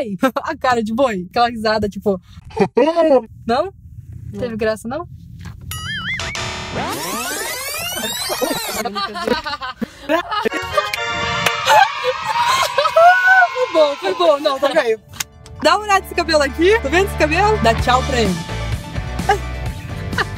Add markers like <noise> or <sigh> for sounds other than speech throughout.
boi! <laughs> a cara de boi. Aquela risada, tipo. <laughs> não? Teve graça, não? <laughs> foi bom, foi bom. Não, tá bem. Dá uma olhada nesse cabelo aqui. Tá vendo esse cabelo? Dá tchau pra ele.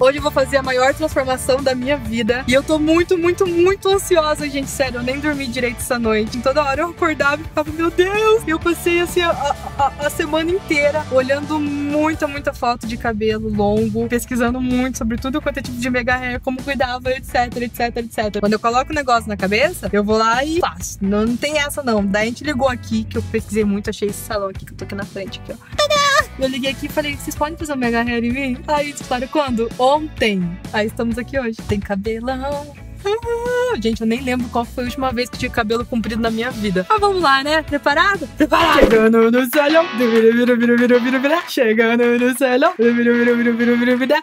Hoje eu vou fazer a maior transformação da minha vida. E eu tô muito, muito, muito ansiosa, gente. Sério, eu nem dormi direito essa noite. Toda hora eu acordava e ficava, meu Deus! E eu passei assim a, a, a, semana inteira olhando muita, muita foto de cabelo longo, pesquisando muito sobre tudo quanto é tipo de mega hair, como cuidava, etc, etc, etc. Quando eu coloco o negócio na cabeça, eu vou lá e faço. Não, não tem essa, não. Daí a gente ligou aqui, que eu pesquisei muito, achei esse salão aqui, que eu tô aqui na frente, aqui, ó. Tadá! Eu liguei aqui e falei, vocês podem fazer um mega hair em mim? Aí eles quando? Ontem. Aí estamos aqui hoje. Tem cabelão. Gente, eu nem lembro qual foi a última vez que tive cabelo comprido na minha vida. Mas vamos lá, né? Preparado? Preparado! Chegando no salão. Chegando no salão.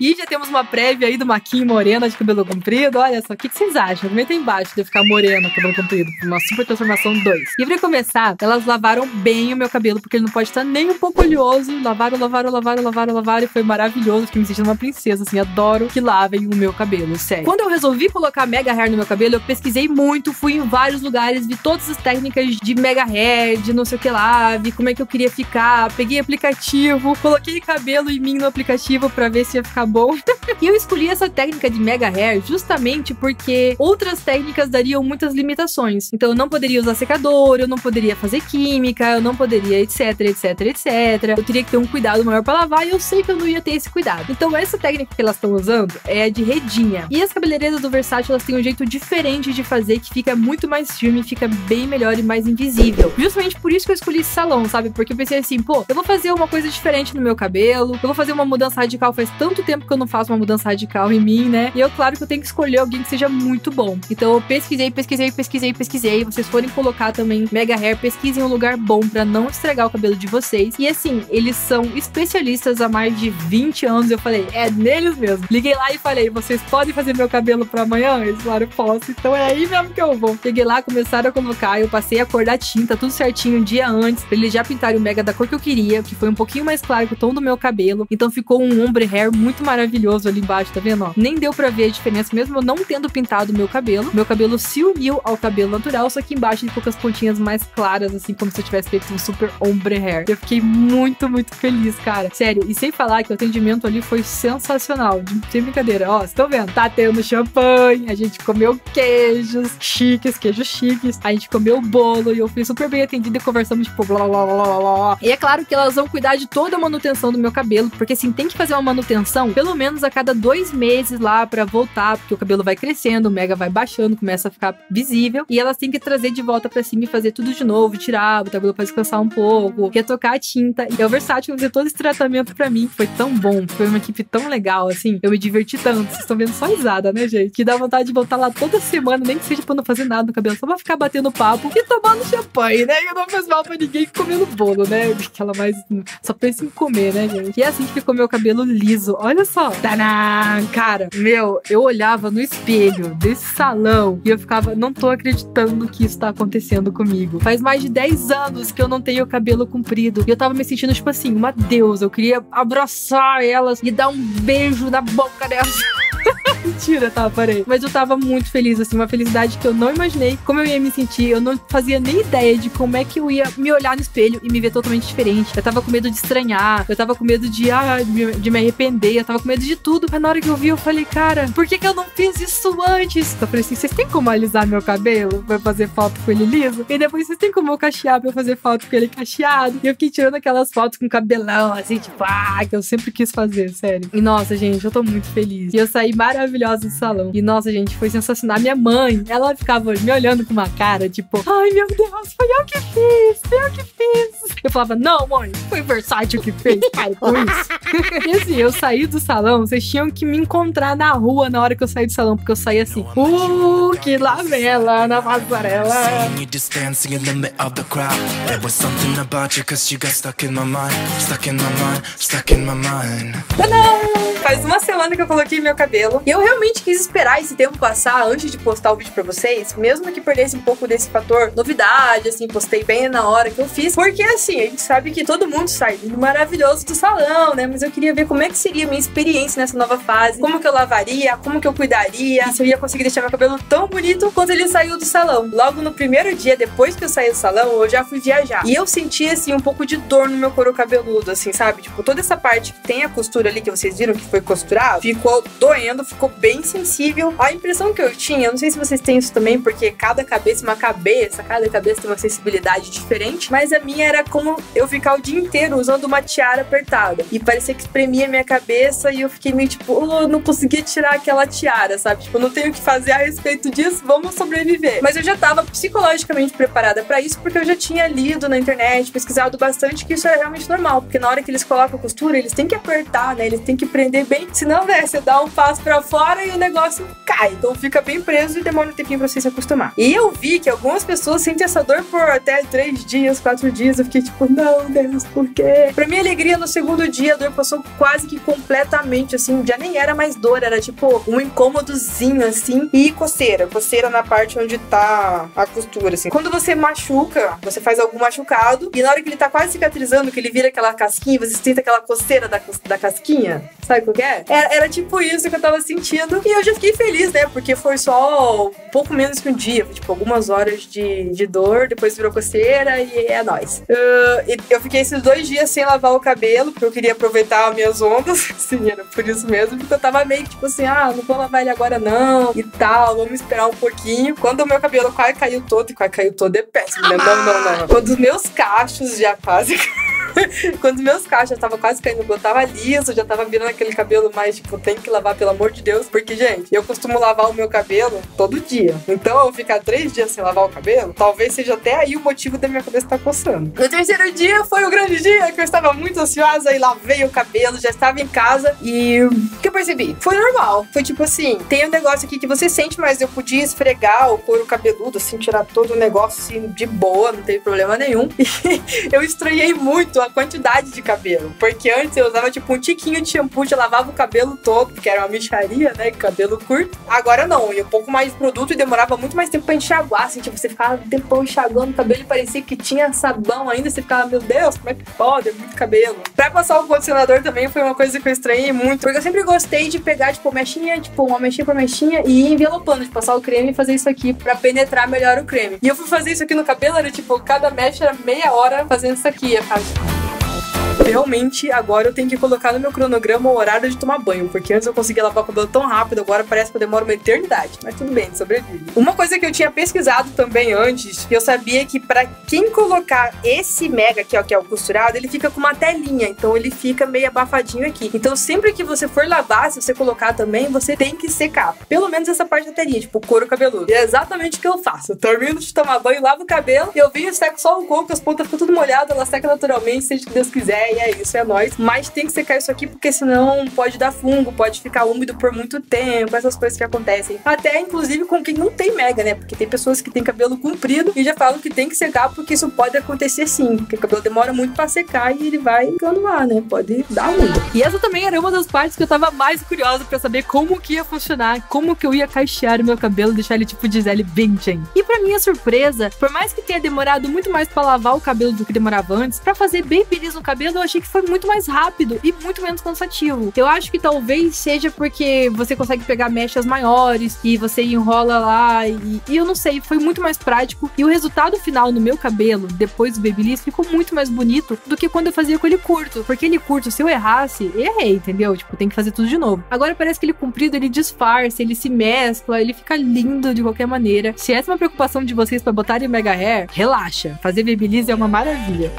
E já temos uma prévia aí do Maquinho Morena de cabelo comprido. Olha só, o que, vocês acham? Comenta embaixo de eu ficar morena, cabelo comprido. Uma super transformação 2. E pra começar, elas lavaram bem o meu cabelo, porque ele não pode estar nem um pouco oleoso. Lavaram, lavaram, lavaram, lavaram, lavaram. E foi maravilhoso. Fiquei me sentindo uma princesa, assim. Adoro que lavem o meu cabelo, sério. Quando eu resolvi colocar mega hair no meu cabelo, eu pesquisei muito, fui em vários lugares, vi todas as técnicas de mega hair, de não sei o que lá, vi como é que eu queria ficar, peguei aplicativo, coloquei cabelo em mim no aplicativo para ver se ia ficar bom. <laughs> e eu escolhi essa técnica de mega hair justamente porque outras técnicas dariam muitas limitações. Então eu não poderia usar secador, eu não poderia fazer química, eu não poderia etc, etc, etc. Eu teria que ter um cuidado maior para lavar e eu sei que eu não ia ter esse cuidado. Então essa técnica que elas estão usando é de redinha. E as cabeleireiras do Versace elas têm um jeito diferente de fazer que fica muito mais firme, fica bem melhor e mais invisível. Justamente por isso que eu escolhi esse salão, sabe? Porque eu pensei assim, pô, eu vou fazer uma coisa diferente no meu cabelo, eu vou fazer uma mudança radical. Faz tanto tempo que eu não faço uma mudança radical em mim, né? E eu, claro que eu tenho que escolher alguém que seja muito bom. Então eu pesquisei, pesquisei, pesquisei, pesquisei. Vocês forem colocar também Mega Hair, pesquisem um lugar bom para não estragar o cabelo de vocês. E assim, eles são especialistas há mais de 20 anos. Eu falei, é neles mesmo. Liguei lá e falei, vocês podem fazer meu cabelo para amanhã? Eles falaram, posso. Então é aí mesmo que eu vou. Cheguei lá, começaram a colocar, eu passei a cor da tinta, tudo certinho um dia antes, pra eles já pintarem o mega da cor que eu queria, que foi um pouquinho mais claro que o tom do meu cabelo. Então ficou um ombre hair muito maravilhoso ali embaixo, tá vendo? Ó? Nem deu pra ver a diferença, mesmo eu não tendo pintado o meu cabelo. Meu cabelo se uniu ao cabelo natural, só que embaixo ele ficou com as pontinhas mais claras, assim, como se eu tivesse feito um super ombre hair. Eu fiquei muito, muito feliz, cara. Sério, e sem falar que o atendimento ali foi sensacional. Sem brincadeira. Ó, estão vendo? Tá tendo champanhe, a gente comeu queijos chiques, queijos chiques. A gente comeu bolo e eu fui super bem atendida e conversamos, tipo, blá blá blá blá blá. E é claro que elas vão cuidar de toda a manutenção do meu cabelo, porque assim, tem que fazer uma manutenção pelo menos a cada dois meses lá para voltar, porque o cabelo vai crescendo, o mega vai baixando, começa a ficar visível. E elas têm que trazer de volta para cima e fazer tudo de novo, tirar o cabelo pra descansar um pouco, retocar a tinta. E é o Versátil fazer todo esse tratamento para mim. Foi tão bom, foi uma equipe tão legal, assim. Eu me diverti tanto. Vocês estão vendo só risada, né, gente? Que dá vontade de voltar lá toda semana, nem que seja pra não fazer nada no cabelo, só pra ficar batendo papo e tomando champanhe, né? Eu não faz mal pra ninguém comendo bolo, né? Aquela mais. Só pensa em comer, né, gente? E é assim que ficou meu cabelo liso. Olha só. Cara, meu, eu olhava no espelho desse salão e eu ficava, não tô acreditando que isso tá acontecendo comigo. Faz mais de 10 anos que eu não tenho cabelo comprido. E eu tava me sentindo, tipo assim, uma deusa. Eu queria abraçar elas e dar um beijo na boca delas. <laughs> Mentira, tá, parei. Mas eu tava muito feliz, assim, uma felicidade que eu não imaginei como eu ia me sentir. Eu não fazia nem ideia de como é que eu ia me olhar no espelho e me ver totalmente diferente. Eu tava com medo de estranhar, eu tava com medo de, ah, de me arrepender, eu tava com medo de tudo. Mas na hora que eu vi, eu falei, cara, por que, que eu não fiz isso antes? Eu falei assim: vocês têm como alisar meu cabelo pra fazer foto com ele liso? E depois vocês têm como eu cachear pra fazer foto com ele cacheado? E eu fiquei tirando aquelas fotos com cabelão, assim, tipo, ah, que eu sempre quis fazer, sério. E nossa, gente, eu tô muito feliz. E eu saí maravilhosa do salão. E nossa, gente, foi sensacional. Minha mãe, ela ficava me olhando com uma cara, tipo, ai meu Deus, foi eu que fiz, foi eu que fiz. Eu falava, não, mãe, foi Versátil que fez, pai, com isso. <laughs> e assim, eu saí do salão, vocês tinham que me encontrar na rua na hora que eu saí do salão, porque eu saí assim, uh, que lavela na passarela. Faz uma semana que eu coloquei meu cabelo. E eu realmente quis esperar esse tempo passar antes de postar o vídeo pra vocês, mesmo que perdesse um pouco desse fator novidade, assim, postei bem na hora que eu fiz. Porque, assim, a gente sabe que todo mundo sai maravilhoso do salão, né? Mas eu queria ver como é que seria a minha experiência nessa nova fase, como que eu lavaria, como que eu cuidaria, se eu ia conseguir deixar meu cabelo tão bonito quando ele saiu do salão. Logo no primeiro dia, depois que eu saí do salão, eu já fui viajar. E eu senti, assim, um pouco de dor no meu couro cabeludo, assim, sabe? Tipo, toda essa parte que tem a costura ali que vocês viram que foi costurado, ficou doendo, ficou bem sensível. A impressão que eu tinha, não sei se vocês têm isso também, porque cada cabeça é uma cabeça, cada cabeça tem uma sensibilidade diferente, mas a minha era como eu ficar o dia inteiro usando uma tiara apertada. E parecia que espremia minha cabeça e eu fiquei meio tipo, oh, não conseguia tirar aquela tiara, sabe? Tipo, não tenho o que fazer a respeito disso, vamos sobreviver. Mas eu já tava psicologicamente preparada para isso, porque eu já tinha lido na internet, pesquisado bastante que isso é realmente normal, porque na hora que eles colocam a costura, eles têm que apertar, né? Eles têm que prender bem, senão, né, você dá um passo para fora e o negócio cai. Então fica bem preso e demora um tempinho pra você se acostumar. E eu vi que algumas pessoas sentem essa dor por até três dias, quatro dias. Eu fiquei tipo, não, Deus, por quê? Pra minha alegria, no segundo dia, a dor passou quase que completamente, assim, já nem era mais dor, era tipo um incômodozinho, assim, e coceira. Coceira na parte onde tá a costura, assim. Quando você machuca, você faz algum machucado, e na hora que ele tá quase cicatrizando, que ele vira aquela casquinha, você sente aquela coceira da, da casquinha, sabe que é? Era, era tipo isso que eu tava sentindo, e eu já fiquei feliz, né, porque foi só um pouco menos que um dia, tipo, algumas horas de, de dor, depois virou coceira, e é nóis. Uh, eu fiquei esses dois dias sem lavar o cabelo, porque eu queria aproveitar as minhas ondas, <laughs> sim, era por isso mesmo, porque eu tava meio que tipo assim, ah, não vou lavar ele agora não, e tal, vamos esperar um pouquinho. Quando o meu cabelo quase caiu todo, e quase caiu todo é péssimo, né? Não, não, não. Quando os meus cachos já quase <laughs> <laughs> Quando meus cachos já tava quase caindo, eu tava liso, já tava virando aquele cabelo mais, tipo, tem que lavar, pelo amor de Deus. Porque, gente, eu costumo lavar o meu cabelo todo dia. Então, eu ficar três dias sem lavar o cabelo, talvez seja até aí o motivo da minha cabeça estar tá coçando. No terceiro dia foi o grande dia que eu estava muito ansiosa e lavei o cabelo, já estava em casa e o que eu percebi? Foi normal. Foi tipo assim: tem um negócio aqui que você sente, mas eu podia esfregar o couro cabeludo, assim, tirar todo o negócio assim, de boa, não teve problema nenhum. <laughs> E eu estranhei muito a quantidade de cabelo. Porque antes eu usava tipo um tiquinho de shampoo, já lavava o cabelo todo, porque era uma micharia, né? Cabelo curto. Agora não, ia um pouco mais de produto e demorava muito mais tempo pra enxaguar. Assim, tipo, você ficava um tempão enxaguando o cabelo e parecia que tinha sabão ainda. Você ficava, meu Deus, como é que pode? É muito cabelo. Pra passar o condicionador também foi uma coisa que eu estranhei muito. Porque eu sempre gostei de pegar, tipo, mechinha, tipo, uma mechinha por mechinha e ir envelopando, de passar o creme e fazer isso aqui pra penetrar melhor o creme. E eu fui fazer isso aqui no cabelo, era tipo, cada mecha era meia hora fazendo isso aqui. Eu ficava, realmente agora eu tenho que colocar no meu cronograma o horário de tomar banho, porque antes eu conseguia lavar o cabelo tão rápido, agora parece que eu demoro uma eternidade. Mas tudo bem, sobrevive. Uma coisa que eu tinha pesquisado também antes, que eu sabia que para quem colocar esse mega aqui, ó, que é o costurado, ele fica com uma telinha, então ele fica meio abafadinho aqui. Então sempre que você for lavar, se você colocar também, você tem que secar. Pelo menos essa parte da telinha, tipo couro cabeludo. E é exatamente o que eu faço. Eu termino de tomar banho, lavo o cabelo, eu venho e seco só o coco, as pontas ficam tudo molhadas, ela seca naturalmente, seja o que Deus quiser e é isso, é nóis. Mas tem que secar isso aqui porque senão pode dar fungo, pode ficar úmido por muito tempo, essas coisas que acontecem. Até inclusive com quem não tem mega, né? Porque tem pessoas que têm cabelo comprido e já falam que tem que secar porque isso pode acontecer sim, porque o cabelo demora muito para secar e ele vai ficando lá, né? Pode dar ruim. E essa também era uma das partes que eu tava mais curiosa para saber como que ia funcionar, como que eu ia cachear o meu cabelo, deixar ele tipo Gisele Bündchen. E para minha surpresa, por mais que tenha demorado muito mais para lavar o cabelo do que demorava antes, para fazer babyliss no cabelo, eu achei que foi muito mais rápido e muito menos cansativo. Eu acho que talvez seja porque você consegue pegar mechas maiores e você enrola lá e, e eu não sei, foi muito mais prático e o resultado final no meu cabelo, depois do Babyliss, ficou muito mais bonito do que quando eu fazia com ele curto. Porque ele curto, se eu errasse, errei, entendeu? Tipo, tem que fazer tudo de novo. Agora parece que ele comprido, ele disfarça, ele se mescla, ele fica lindo de qualquer maneira. Se essa é uma preocupação de vocês para botarem mega hair, relaxa. Fazer Babyliss é uma maravilha.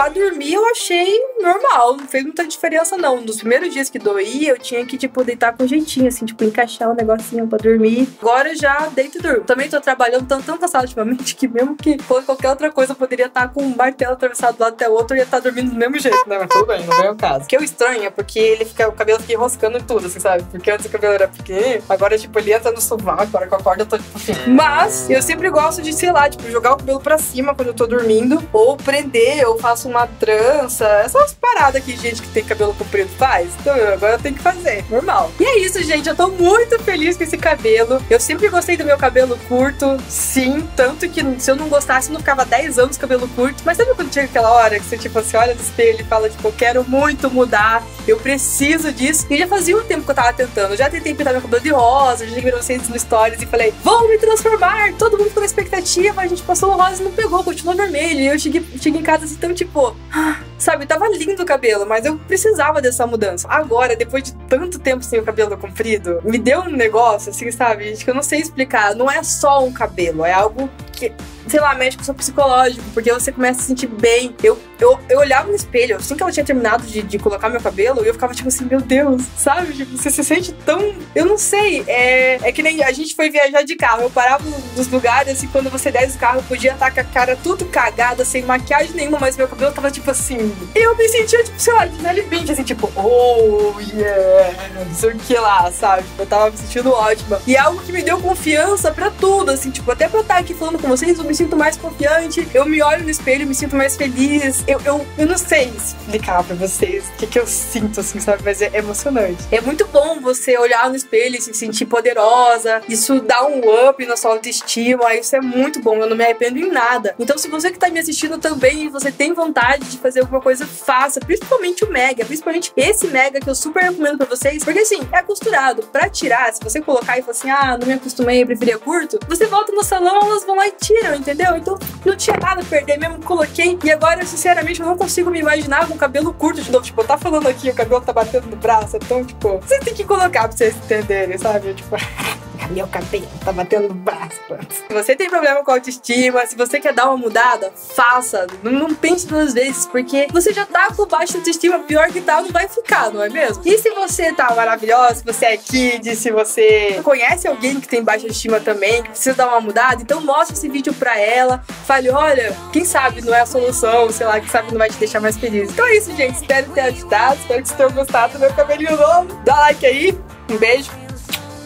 Pra dormir eu achei normal, não fez muita diferença não. Nos primeiros dias que doía, eu tinha que, tipo, deitar com jeitinho, assim, tipo, encaixar o um negocinho pra dormir. Agora eu já deito e durmo. Também tô trabalhando tão, tão cansado ultimamente que mesmo que fosse qualquer outra coisa, eu poderia estar com um martelo atravessado do lado até o outro e ia estar dormindo do mesmo jeito, né? Mas tudo bem, não vem o caso. O que eu estranho é porque ele fica, o cabelo fica enroscando tudo, assim, sabe? Porque antes o cabelo era pequeno, agora, tipo, ele entra no sovaco, agora que eu acordo eu tô, tipo, assim. Mas eu sempre gosto de, sei lá, tipo, jogar o cabelo pra cima quando eu tô dormindo, ou prender, ou faço uma trança, essas paradas que gente que tem cabelo comprido faz. Então agora eu tenho que fazer, normal. E é isso, gente. Eu tô muito feliz com esse cabelo. Eu sempre gostei do meu cabelo curto, sim. Tanto que se eu não gostasse, eu não ficava 10 anos com cabelo curto. Mas sabe quando chega aquela hora que você, tipo, você olha no espelho e fala, tipo, eu quero muito mudar, eu preciso disso. E já fazia um tempo que eu tava tentando. Já tentei pintar meu cabelo de rosa, já cheguei pra vocês no stories e falei, vou me transformar. Todo mundo na expectativa, a gente passou o rosa e não pegou, continuou vermelho. E eu cheguei, cheguei em casa assim, tão tipo, ah, sabe, tava lindo o cabelo, mas eu precisava dessa mudança. Agora, depois de tanto tempo sem o cabelo comprido, me deu um negócio, assim, sabe, que eu não sei explicar. Não é só um cabelo, é algo que sei lá, médico só psicológico, porque você começa a se sentir bem. Eu, eu, eu olhava no espelho, assim que ela tinha terminado de, de colocar meu cabelo, eu ficava tipo assim, meu Deus, sabe? Tipo, você se sente tão. Eu não sei, é, é que nem a gente foi viajar de carro. Eu parava nos lugares, assim, quando você desce do carro, podia estar com a cara tudo cagada, sem maquiagem nenhuma, mas meu cabelo tava tipo assim. Eu me sentia, tipo, sei lá, Gisele Bündchen, assim, tipo, oh, yeah, não sei o que lá, sabe? Eu tava me sentindo ótima. E é algo que me deu confiança pra tudo, assim, tipo, até pra eu estar aqui falando com vocês, eu me sinto mais confiante, eu me olho no espelho, me sinto mais feliz. Eu, eu, eu não sei explicar pra vocês o que, que eu sinto, assim, sabe? Mas é emocionante. É muito bom você olhar no espelho e se sentir poderosa. Isso dá um up na sua autoestima. Isso é muito bom. Eu não me arrependo em nada. Então, se você que tá me assistindo também e você tem vontade de fazer alguma coisa, faça. Principalmente o Mega. Principalmente esse Mega que eu super recomendo pra vocês. Porque assim, é costurado. Pra tirar, se você colocar e falar assim, ah, não me acostumei, preferia curto, você volta no salão, elas vão lá e tiram, entendeu? Então não tinha nada a perder mesmo, coloquei. E agora, sinceramente, eu não consigo me imaginar com cabelo curto de novo. Tipo, tá falando aqui, o cabelo tá batendo no braço. Então, tipo, você tem que colocar pra vocês entenderem, sabe? Tipo. <laughs> Meu cabelo tá batendo braço. Se você tem problema com autoestima, se você quer dar uma mudada, faça. Não, não pense duas vezes, porque você já tá com baixa autoestima, pior que tal, não vai ficar, não é mesmo? E se você tá maravilhosa, se você é kid, se você conhece alguém que tem baixa autoestima também, que precisa dar uma mudada, então mostre esse vídeo pra ela. Fale, olha, quem sabe não é a solução, sei lá, quem sabe não vai te deixar mais feliz. Então é isso, gente. Espero ter ajudado, espero que vocês tenham gostado do meu cabelinho novo. Dá like aí, um beijo,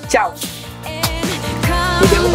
tchau. Bater agora.